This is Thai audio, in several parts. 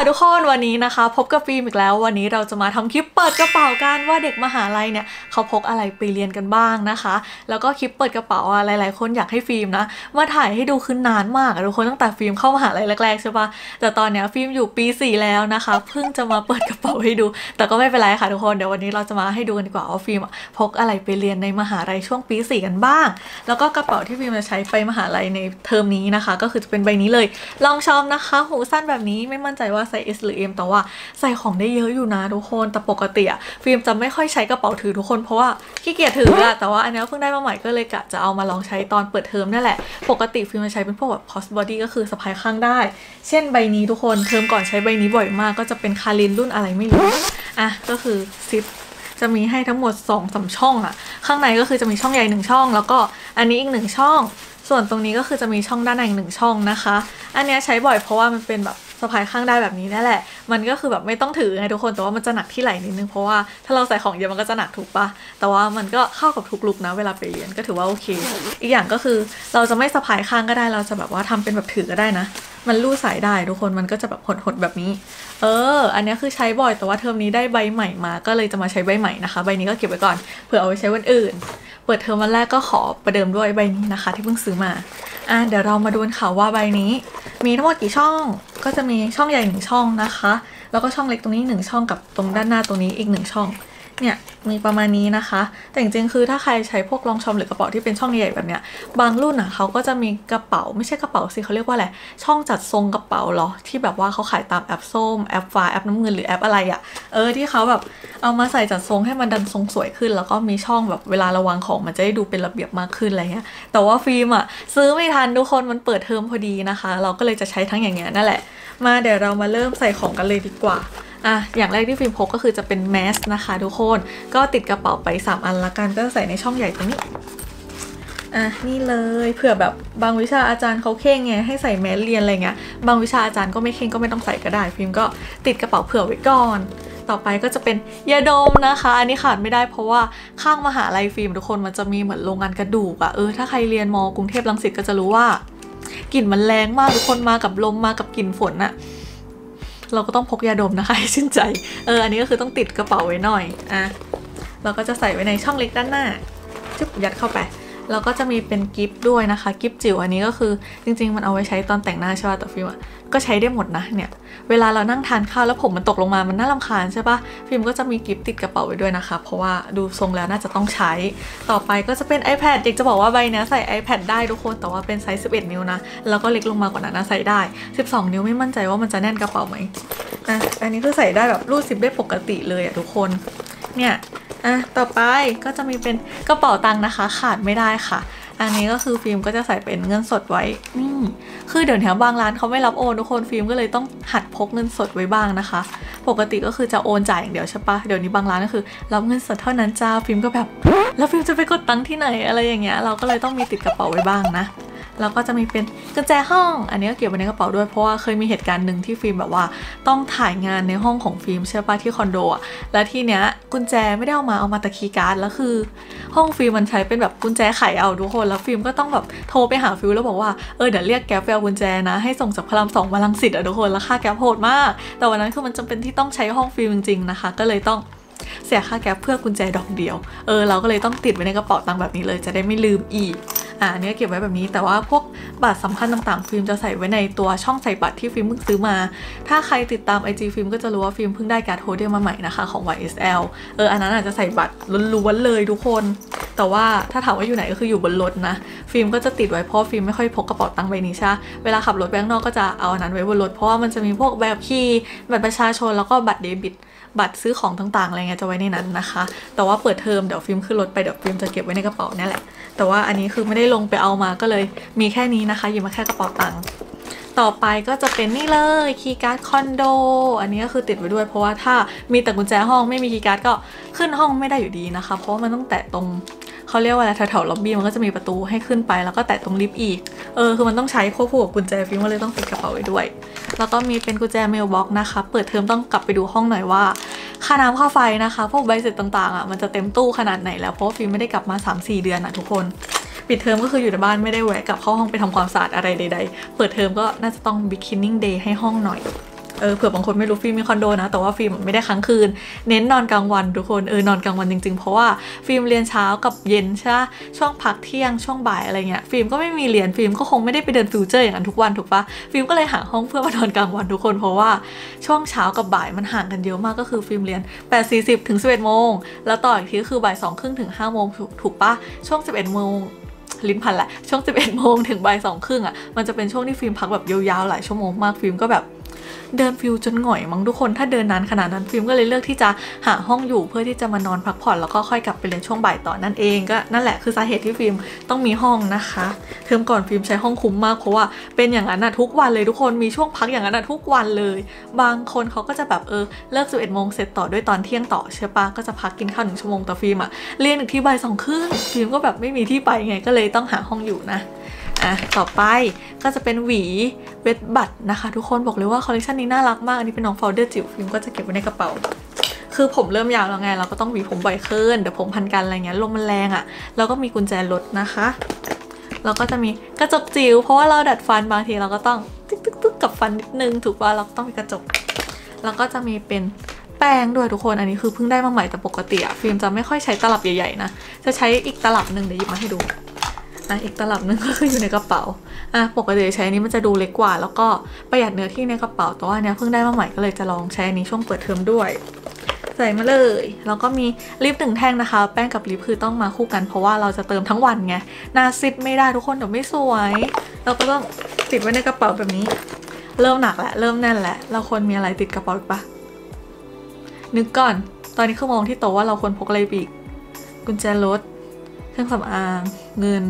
ค่ะทุกคนวันนี้นะคะ พบกับฟิล์มอีกแล้ว วันนี้เราจะมาทำคลิปเปิดกระเป๋ากันว่าเด็กมหาลัยเนี่ยเขาพกอะไรไปเรียนกันบ้างนะคะ แล้วก็คลิปเปิดกระเป๋าอะหลายๆ คนอยากให้ฟิล์มนะมาถ่ายให้ดูขึ้นนานมากทุกคนตั้งแต่ฟิล์มเข้ามหาลัยแรกๆใช่ปะแต่ตอนเนี้ยฟิล์มอยู่ปี 4 แล้วนะคะเพิ่งจะมาเปิดกระเป๋าให้ดู แต่ก็ไม่เป็นไรค่ะทุกคนเดี๋ยววันนี้เราจะมาให้ดูกันดีกว่าว่าฟิล์มอะพกอะไรไปเรียนในมหาลัยช่วงปี 4 กันบ้าง แล้วก็กระเป๋าที่ฟิล์มจะใช้ไปมหาลัยในเทอมนี้นะคะ ก็คือจะเป็นใบนี้เลย Longchamp นะคะ หูสั้นแบบนี้ไม่มั่นใจว่าไซส์ S หรือ M แต่ว่าใส่ของได้เยอะอยู่นะทุกคน แต่ปกติอะฟิล์มจะไม่ค่อยใช้กระเป๋าถือทุกคนเพราะว่าขี้เกียจถืออะแต่ว่าอันนี้เพิ่งได้มาใหม่ก็เลยกะจะเอามาลองใช้ตอนเปิดเทอมนั่นแหละ ปกติฟิล์มจะใช้เป็นพวกแบบ cross body ก็คือสะพายข้างได้ เช่นใบนี้ทุกคนเทอมก่อนใช้ใบนี้บ่อยมากก็จะเป็น Carlyn รุ่นอะไรไม่รู้อะก็คือซิปจะมีให้ทั้งหมด2อสช่องอะข้างในก็คือจะมีช่องใหญ่หนึ่งช่อง แล้วก็อันนี้อีกหนึ่งช่อง ส่วนตรงนี้ก็คือจะมีช่องด้านในหนึ่งช่องนะคะ อันนี้ใช้บ่อยเพราะว่ามันเป็นแบบ สะพายข้างได้แบบนี้นั่นแหละ มันก็คือแบบไม่ต้องถือไงทุกคนแต่ว่ามันจะหนักที่ไหล่นิดนึงเพราะว่าถ้าเราใส่ของเยอะมันก็จะหนักถูกปะแต่ว่ามันก็เข้ากับทุกลุกนะเวลาไปเรียนก็ถือว่าโอเค อีกอย่างก็คือเราจะไม่สะพายข้างก็ได้ เราจะแบบว่าทำเป็นแบบถือก็ได้นะ มันลู่สายได้ทุกคนมันก็จะแบบหดๆแบบนี้ เออ อันนี้คือใช้บ่อยแต่ว่าเทอมนี้ได้ใบใหม่มา ก็เลยจะมาใช้ใบใหม่นะคะ ใบนี้ก็เก็บไว้ก่อนเผื่อเอาไว้ใช้วันอื่น เปิดเทอมวันแรกก็ขอประเดิมด้วยใบนี้นะคะ ที่เพิ่งซื้อมา อะเดี๋ยวเรามาดูกันค่ะว่าใบนี้ มีทั้งหมดกี่ช่องก็จะมีช่องใหญ่หนึ่งช่องนะคะ แล้วก็ช่องเล็กตรงนี้หนึ่งช่องกับตรงด้านหน้าตรงนี้อีกหนึ่งช่อง เนี่ยมีประมาณนี้นะคะ แต่จริงๆคือถ้าใครใช้พวกรองชอมหรือกระเป๋าที่เป็นช่องใหญ่แบบเนี้ยบางรุ่นอะเขาก็จะมีกระเป๋าไม่ใช่กระเป๋าสิเขาเรียกว่าอะไรช่องจัดทรงกระเป๋าเหรอที่แบบว่าเขาขายตามแอปส้มแอปฟ้าแอปน้ำเงินหรือแอปอะไรอะเออที่เขาแบบเอามาใส่จัดทรงให้มันดันทรงสวยขึ้น แล้วก็มีช่องแบบเวลาระวังของมันจะได้ดูเป็นระเบียบมากขึ้นอะไรเงี้ยแต่ว่าฟิล์มอะซื้อไม่ทันทุกคนมันเปิดเทอมพอดีนะคะ เราก็เลยจะใช้ทั้งอย่างเงี้ยนั่นแหละมาเดี๋ยวเรามาเริ่มใส่ของกันเลยดีกว่า อะอย่างแรกที่ฟิล์มพกก็คือจะเป็นแมสนะคะทุกคน ก็ติดกระเป๋าไป 3 อันละกันก็ใส่ในช่องใหญ่ตรงนี้อะนี่เลยเผื่อแบบบางวิชาอาจารย์เขาเข่งไงให้ใส่แมสเรียนอะไรเงี้ยบางวิชาอาจารย์ก็ไม่เข่งก็ไม่ต้องใส่ก็ได้ ฟิล์มก็ติดกระเป๋าเผื่อไว้ก่อน ต่อไปก็จะเป็นยาดมนะคะ อันนี้ขาดไม่ได้เพราะว่าข้างมหาลัยฟิล์มทุกคนมันจะมีเหมือนโรงงานกระดูกอะเออถ้าใครเรียนมกรุงเทพรังสิตก็จะรู้ว่ากลิ่นมันแรงมากทุกคนมากับลมมากับกลิ่นฝนอะ เราก็ต้องพกยาดมนะคะให้ชื่นใจ เออ อันนี้ก็คือต้องติดกระเป๋าไว้หน่อย อะ เราก็จะใส่ไว้ในช่องเล็กด้านหน้า จุ๊บยัดเข้าไป แล้วก็จะมีเป็นกิฟต์ด้วยนะคะกิฟต์จิ๋วอันนี้ก็คือจริง ๆ มันเอาไว้ใช้ตอนแต่งหน้าใช่ป่ะแต่ฟิล์มอะก็ใช้ได้หมดนะเนี่ยเวลาเรานั่งทานข้าวแล้วผมมันตกลงมามันน่ารำคาญใช่ป่ะฟิล์มก็จะมีกิฟต์ติดกระเป๋าไว้ด้วยนะคะ เพราะว่าดูทรงแล้วน่าจะต้องใช้ต่อไปก็จะเป็น iPad อยากจะบอกว่าใบนี้ใส่ iPad ได้ทุกคนแต่ว่าเป็นไซส์ 11 นิ้วนะแล้วก็เล็กลงมากว่านั้นนะใส่ได้ 12 นิ้วไม่มั่นใจว่ามันจะแน่นกระเป๋าไหมอะอันนี้คือใส่ได้แบบรูดซิปได้ปกติเลยอะทุกคนเนี่ย อะต่อไปก็จะมีเป็นกระเป๋าตังค์นะคะ ขาดไม่ได้ค่ะ อันนี้ก็คือฟิล์มก็จะใส่เป็นเงินสดไว้นี่คือเดี๋ยวนี้บางร้านเขาไม่รับโอนทุกคนฟิล์มก็เลยต้องหัดพกเงินสดไว้บ้างนะคะ ปกติก็คือจะโอนจ่ายอย่างเดียวใช่ปะเดี๋ยวนี้บางร้านก็คือรับเงินสดเท่านั้นจ้าฟิล์มก็แบบ แล้วฟิล์มจะไปกดตังค์ที่ไหนอะไรอย่างเงี้ยเราก็เลยต้องมีติดกระเป๋าไว้บ้างนะ แล้วก็จะมีเป็นกุญแจห้อง อันนี้ก็เก็บไว้ในกระเป๋าด้วยเพราะว่าเคยมีเหตุการณ์หนึ่งที่ฟิล์มแบบว่าต้องถ่ายงานในห้องของฟิล์มใช่ปะที่คอนโดอะแล้วที่เนี้ยกุญแจไม่ได้เอามาเอามาแต่คีย์การ์ดแล้วคือ ห้องฟิล์มมันใช้เป็นแบบกุญแจไขเอาทุกคนแล้วฟิล์มก็ต้องแบบโทรไปหาฟิล์มแล้วบอกว่าเออเดี๋ยวเรียก Grab ไปเอากุญแจนะให้ส่งจากพระรามสองมารังสิตอะทุกคนแล้วค่า Grab โหดมาก แต่วันนั้นคือมันจำเป็นที่ต้องใช้ห้องฟิล์มจริงๆนะคะ ก็เลยต้องเสียค่า Grab เพื่อกุญแจดอกเดียว เออเราก็เลยต้องติดไว้ในกระเป๋าตังค์แบบนี้เลยจะได้ไม่ลืมอีก อ่าอันนี้เก็บไว้แบบนี้ แต่ว่าพวกบัตรสำคัญต่างๆ ฟิล์มจะใส่ไว้ในตัวช่องใส่บัตรที่ฟิล์มเพิ่งซื้อมา ถ้าใครติดตาม IG ฟิล์มก็จะรู้ว่าฟิล์มเพิ่งได้ card holder มาใหม่นะคะของ YSL เอออันนั้นอาจจะใส่บัตรล้วนๆเลยทุกคน แต่ว่าถ้าถามว่าอยู่ไหนก็คืออยู่บนรถนะ ฟิล์มก็จะติดไว้เพราะฟิล์มไม่ค่อยพกกระเป๋าตังค์ใบนี้ใช่เวลาขับรถไปข้างนอกก็จะเอาอันนั้นไว้บนรถเพราะว่ามันจะมีพวกแบบคีย์บัตรประชาชนแล้วก็บัตรเดบิตบัตรซื้อของต่างๆอะไรเงี้ยจะไว้ในนั้นนะคะ แต่ว่าเปิดเทอมเดี๋ยวฟิล์มขึ้นรถไปเดี๋ยวฟิล์มจะเก็บไว้ในกระเป๋านี่แหละ แต่ว่าอันนี้คือไม่ได้ลงไปเอามาก็เลยมีแค่นี้นะคะหยิบมาแค่กระเป๋าตังค์ต่อไปก็จะเป็นนี่เลยคีย์การ์ดคอนโด อันนี้ก็คือติดไว้ด้วย เพราะว่าถ้ามีแต่กุญแจห้องไม่มีคีย์การ์ดก็ขึ้นห้องไม่ได้อยู่ดีนะคะ เพราะมันต้องแตะตรงเขาเรียกว่าอะไรแถวๆล็อบบี้มันก็จะมีประตูให้ขึ้นไป แล้วก็แตะตรงลิฟต์อีก เออคือมันต้องใช้ควบคู่กับกุญแจฟิล์มก็เลยต้องติดกระเป๋าไว้ด้วย แล้วก็มีเป็นกุญแจ mailbox นะคะ เปิดเทอมต้องกลับไปดูห้องหน่อยว่า ค่าน้ำค่าไฟนะคะ พวกใบเสร็จต่างๆอะมันจะเต็มตู้ขนาดไหนแล้วเพราะฟิล์มไม่ได้กลับมา 3-4 เดือนอะทุกคน ปิดเทอมก็คืออยู่ในบ้านไม่ได้แวะกลับเข้าห้องไปทำความสะอาดอะไรใดๆ เปิดเทอมก็น่าจะต้อง big cleaning day ให้ห้องหน่อย เออเผื่อบางคนไม่รู้ฟิล์มมีคอนโดนะ แต่ว่าฟิล์มไม่ได้ค้างคืน เน้นนอนกลางวันทุกคนเออนอนกลางวันจริงๆ เพราะว่าฟิล์มเรียนเช้ากับเย็นใช่ช่วงพักเที่ยงช่วงบ่ายอะไรเงี้ยฟิล์มก็ไม่มีเรียนฟิล์มก็คงไม่ได้ไปเดิน Future อย่างนั้นทุกวันถูกปะฟิล์มก็เลยหาห้องเพื่อมานอนกลางวันทุกคน เพราะว่าช่วงเช้ากับบ่ายมันห่างกันเยอะมากก็คือฟิล์มเรียน8 4 0ถึง11โมงแล้วต่ออีกทีก็คือบ่าย2ครึ่งถึง5โมงถูกปะช่วง 11โมงลิ้นพันละช่วง 11โมงถึงบ่ายสองครึ่งอะมันจะเป็นช่วงที่ฟิล์มพักแบบยาวๆหลายชั่วโมงมากฟิล์มก็แบบ เดินฟิวจนหงอยมั้งทุกคนถ้าเดินนานขนาดนั้นฟิล์มก็เลยเลือกที่จะหาห้องอยู่เพื่อที่จะมานอนพักผ่อนแล้วก็ค่อยกลับไปเรียนช่วงบ่ายต่อนั่นเองก็นั่นแหละคือสาเหตุที่ฟิล์มต้องมีห้องนะคะเทอมก่อนฟิล์มใช้ห้องคุ้มมากเพราะว่าเป็นอย่างนั้นอะทุกวันเลยทุกคนมีช่วงพักอย่างนั้นอะทุกวันเลย บางคนเขาก็จะแบบเออเลิก11โมงเสร็จต่อด้วยตอนเที่ยงต่อใช่ปะก็จะพักกินข้าวหนึ่งชั่วโมงแต่ฟิล์มอะเรียนอีกที่บ่ายสองครึ่งฟิล์มก็แบบไม่มีที่ไปไงก็เลยต้องหาห้องอยู่นะ อะต่อไปก็จะเป็นหวี Wet Brush นะคะ ทุกคนบอกเลยว่าคอลเลคชันนี้น่ารักมาก อันนี้เป็นน้องโฟลเดอร์จิ๋วฟิล์มก็จะเก็บไว้ในกระเป๋า คือผมเริ่มยาวแล้วไง เราก็ต้องหวีผมบ่อยขึ้นเดี๋ยวผมพันกันอะไรเงี้ยลมมันแรงอะ่ะแล้วก็มีกุญแจรถนะคะแล้วก็จะมีกระจกจิ๋วเพราะว่าเราดัดฟันบางทีเราก็ต้องตึ๊กตึ๊กตึ๊กกับฟันนิดนึงถูกป่ะเราต้องมีกระจก แล้วก็จะมีเป็นแป้งด้วยทุกคนอันนี้คือเพิ่งได้มาใหม่แต่ปกติอะฟิล์มจะไม่ค่อยใช้ตลับใหญ่ๆนะจะใช้อีกตลับหนึ่งเดี๋ยวหยิบมาให้ดู อะอีกตลับนึงก็คืออยู่ในกระเป๋าอะปกติใช้อันนี้มันจะดูเล็กกว่า แล้วก็ประหยัดเนื้อที่ในกระเป๋าแต่ว่าเนี้ยเพิ่งได้มาใหม่ก็เลยจะลองใช้อันนี้ช่วงเปิดเทอมด้วย ใส่มาเลยแล้วก็มีลิปหนึ่งแท่งนะคะ แป้งกับลิปคือต้องมาคู่กันเพราะว่าเราจะเติมทั้งวันไงหน้าซิดไม่ได้ทุกคนเดี๋ยวไม่สวยเราก็ต้องติดไว้ในกระเป๋าแบบนี้ เริ่มหนักแล้วเริ่มแน่นแล้วเราควรมีอะไรติดกระเป๋าปะนึกก่อน ตอนนี้คือมองที่โต๊ะว่าเราควรพกอะไรอีกกุญแจรถเครื่องสำอาง เงิน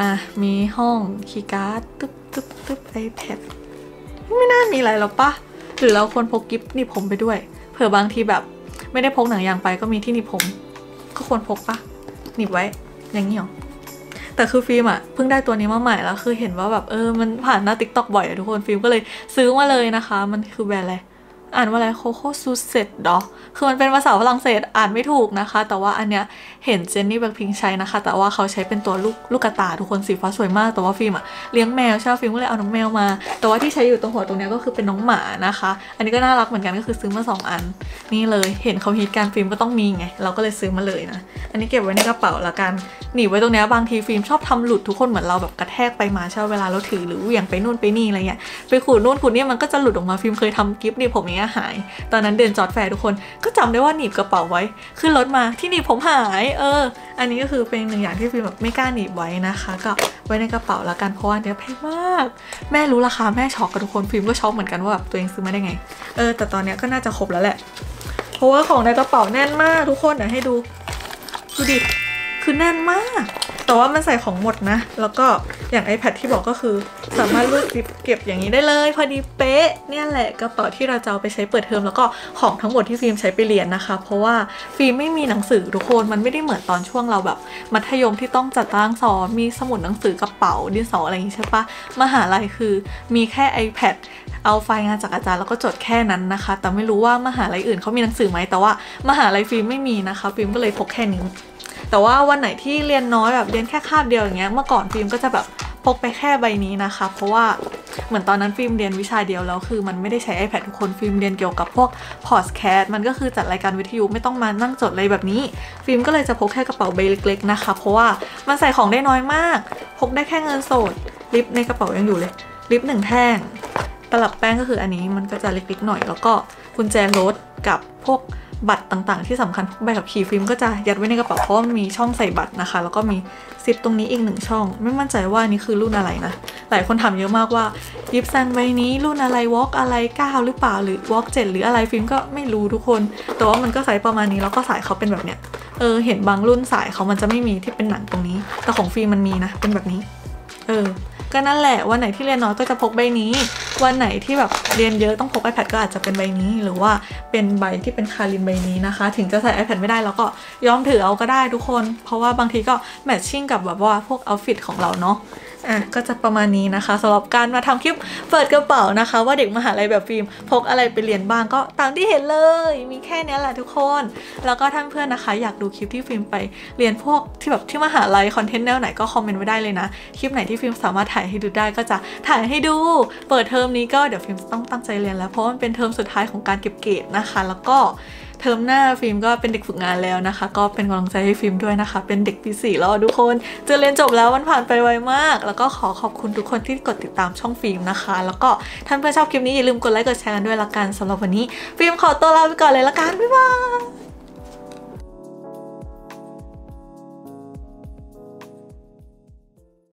อะ มีห้องคีย์การ์ดตึ๊บตึ๊บตึ๊บไอแพดไม่น่ามีอะไรหรอกปะหรือเราควรพกกิฟต์หนีบผมไปด้วย เผื่อบางทีแบบไม่ได้พกหนังยางไปก็มีที่หนีบผม ก็ควรพกปะหนีบไว้ อย่างนี้หรอ แต่คือฟิล์มอะเพิ่งได้ตัวนี้มาใหม่แล้ว คือเห็นว่าแบบเออมันผ่านหน้า TikTok บ่อยอะทุกคนฟิล์มก็เลยซื้อมาเลยนะคะ มันคือแบรนด์อะไร อ่านว่าอะไร Coucou Suzette ดอคือมันเป็นภาษาฝรั่งเศสอ่านไม่ถูกนะคะ แต่ว่าอันเนี้ยเห็นเจนนี่แบ็คพิงใช้นะคะ แต่ว่าเขาใช้เป็นตัวลูกลูกกะตาทุกคนสีฟ้าสวยมาก แต่ว่าฟิล์มอะเลี้ยงแมวใช่ไหมฟิล์มก็เลยเอาน้องแมวมา แต่ว่าที่ใช้อยู่ตรงหัวตรงเนี้ยก็คือเป็นน้องหมานะคะ อันนี้ก็น่ารักเหมือนกันก็คือซื้อมาสองอัน นี่เลยเห็นเขาฮิตกันฟิล์มก็ต้องมีไง เราก็เลยซื้อมาเลยนะ อันนี้เก็บไว้ในกระเป๋าละกันหนีบไว้ตรงเนี้ยบางทีฟิล์มชอบทำหลุดทุกคนเหมือนเราแบบกระแทกไปมาใช่เวลาเราถือหรือเหวี่ยงไปนู่นไปนี่อะไรเงี้ยไปขูดนู่นขูดนี่มันก็จะหลุดออกมาฟิล์มเคยทำกิฟต์หนีบผมอย่างเงี้ยหาย ตอนนั้นเดินจ๊อดแฟร์ทุกคนก็จำได้ว่าหนีบกระเป๋าไว้ ขึ้นรถมาที่หนีบผมหาย เออ อันนี้ก็คือเป็นหนึ่งอย่างที่ฟิล์มแบบไม่กล้าหนีบไว้นะคะ ก็ไว้ในกระเป๋าละกันเพราะว่าเนี้ยแพงมาก แม่รู้ราคาแม่ช็อกกับทุกคนฟิล์มก็ช็อกเหมือนกันว่าแบบตัวเองซื้อมาได้ไง เออแต่ตอนเนี้ยก็น่าจะครบแล้วแหละ เพราะว่าของในกระเป๋าแน่นมากทุกคนเดี๋ยวให้ดูดูดิ คือแน่นมาก แต่ว่ามันใส่ของหมดนะ แล้วก็อย่าง iPad ที่บอกก็คือ สามารถรูดซิปเก็บอย่างนี้ได้เลย พอดีเป๊ะ เนี่ยแหละกระเป๋าที่เราจะเอาไปใช้เปิดเทอมแล้วก็ของทั้งหมดที่ฟิล์มใช้ไปเรียนนะคะ เพราะว่าฟิล์มไม่มีหนังสือทุกคนมันไม่ได้เหมือนตอนช่วงเราแบบ มัธยมที่ต้องจัดตารางสอนมีสมุดหนังสือกระเป๋าดินสออะไรอย่างนี้ใช่ปะมหาลัยคือมีแค่ iPad เอาไฟล์งานจากอาจารย์แล้วก็จดแค่นั้นนะคะ แต่ไม่รู้ว่ามหาลัยอื่นเขามีหนังสือไหมแต่ว่ามหาลัยฟิล์มไม่มีนะคะ ฟิล์มก็เลยพกแค่นี้ แต่ว่าวันไหนที่เรียนน้อยแบบเรียนแค่คาบเดียวอย่างเงี้ยเมื่อก่อนฟิล์มก็จะแบบพกไปแค่ใบนี้นะคะ เพราะว่าเหมือนตอนนั้นฟิล์มเรียนวิชาเดียวแล้วคือมันไม่ได้ใช้ iPad ทุกคนฟิล์มเรียนเกี่ยวกับพวกพอดแคสต์มันก็คือจัดรายการวิทยุไม่ต้องมานั่งจดอะไรแบบนี้ ฟิล์มก็เลยจะพกแค่กระเป๋าใบเล็ก ๆนะคะ เพราะว่ามันใส่ของได้น้อยมาก พกได้แค่เงินสดลิปในกระเป๋ายังอยู่เลยลิปหนึ่งแท่งตลับแป้งก็คืออันนี้มันก็จะเล็กๆหน่อย แล้วก็กุญแจรถกับพวก บัตรต่างๆ ที่สำคัญพวกใบขับขี่ฟิล์มก็จะยัดไว้ในกระเป๋าเพราะมันมีช่องใส่บัตรนะคะ แล้วก็มีซิปตรงนี้อีกหนึ่งช่อง ไม่มั่นใจว่านี่คือรุ่นอะไรนะ หลายคนถามเยอะมากว่า Yves Saint ใบนี้รุ่นอะไร WOC อะไร9หรือเปล่าหรือ WOC 7หรืออะไรฟิล์มก็ไม่รู้ทุกคน แต่ว่ามันก็ไซส์ประมาณนี้แล้วก็สายเขาเป็นแบบเนี้ยเออเห็นบางรุ่นสายเขามันจะไม่มีที่เป็นหนังตรงนี้ แต่ของฟิล์มมันมีนะเป็นแบบนี้ เออ ก็นั่นแหละวันไหนที่เรียนน้อยก็จะพกใบนี้ วันไหนที่แบบเรียนเยอะต้องพก iPad ก็อาจจะเป็นใบนี้ หรือว่าเป็นใบที่เป็น Carlyn ใบนี้นะคะ ถึงจะใส่ iPad ไม่ได้แล้วก็ยอมถือเอาก็ได้ทุกคน เพราะว่าบางทีก็ matching กับแบบว่าพวก outfit ของเราเนาะ อะก็จะประมาณนี้นะคะสำหรับการมาทำคลิปเปิดกระเป๋านะคะ ว่าเด็กมหาลัยแบบฟิล์มพกอะไรไปเรียนบ้างก็ตามที่เห็นเลย มีแค่นี้แหละทุกคน แล้วก็ถ้าเพื่อนนะคะ อยากดูคลิปที่ฟิล์มไปเรียนพวกที่แบบที่มหาลัยคอนเทนต์แนวไหนก็คอมเมนต์ไว้ได้เลยนะ คลิปไหนที่ฟิล์มสามารถถ่ายให้ดูได้ก็จะถ่ายให้ดู เปิดเทอมนี้ก็เดี๋ยวฟิล์มต้องตั้งใจเรียนแล้วเพราะมันเป็นเทอมสุดท้ายของการเก็บเกรดนะคะ แล้วก็ เทอมหน้าฟิล์มก็เป็นเด็กฝึกงานแล้วนะคะ ก็เป็นกำลังใจให้ฟิล์มด้วยนะคะ เป็นเด็กปีสี่แล้วทุกคนจะเรียนจบแล้วมันผ่านไปไวมาก แล้วก็ขอขอบคุณทุกคนที่กดติดตามช่องฟิล์มนะคะ แล้วก็ถ้าเพื่อนชอบคลิปนี้อย่าลืมกดไลค์กดแชร์กันด้วยละกันสำหรับวันนี้ ฟิล์มขอตัวลาไปก่อนเลยละกันบ๊ายบาย